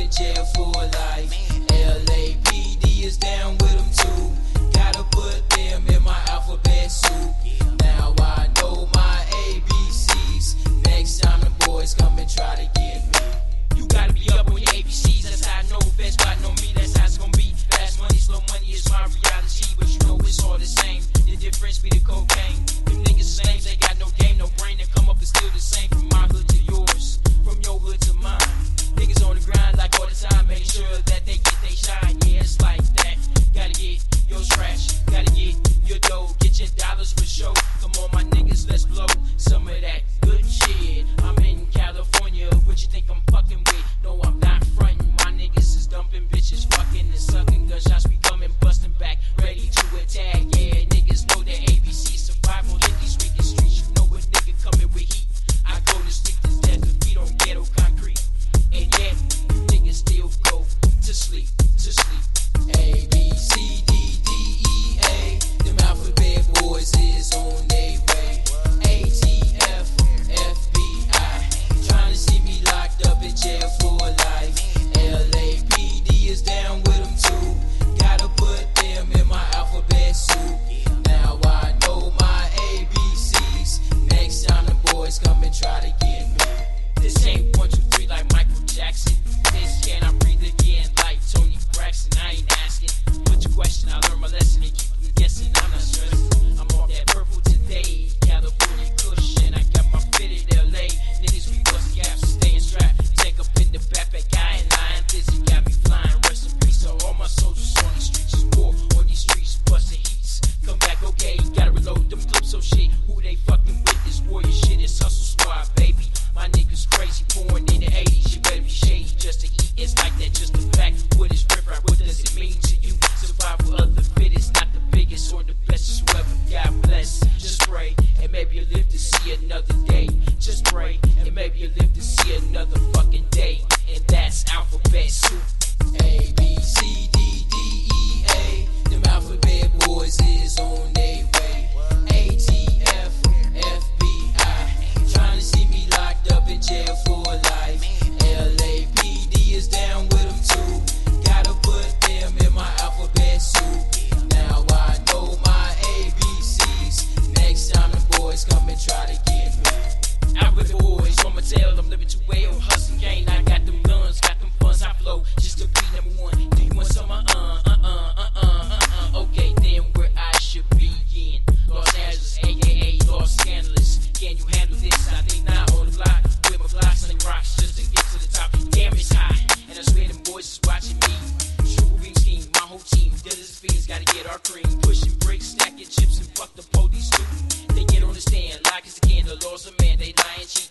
in jail for life. LAPD is down with them trash. Gotta get your dough, get your dollars for show. Come on, my niggas, let's blow some of that good shit. I'm in California, what you think I'm fucking with? No, I'm not frontin'. My niggas is dumping bitches, fucking and sucking. Gunshots be coming, busting back, ready to attack. Yeah, niggas know that ABC survival in these wicked streets. You know what nigga coming with heat. I go to sleep to death if we don't get ghetto concrete. And yet, niggas still go to sleep. another day. Just pray, and maybe you'll live to see another fucking day. And that's alphabet soup. whole team. Dealers fiends gotta get our cream. Pushing bricks, stacking chips, and fuck the police too. They get on the stand, like it's a candle, laws a man, they lying cheat.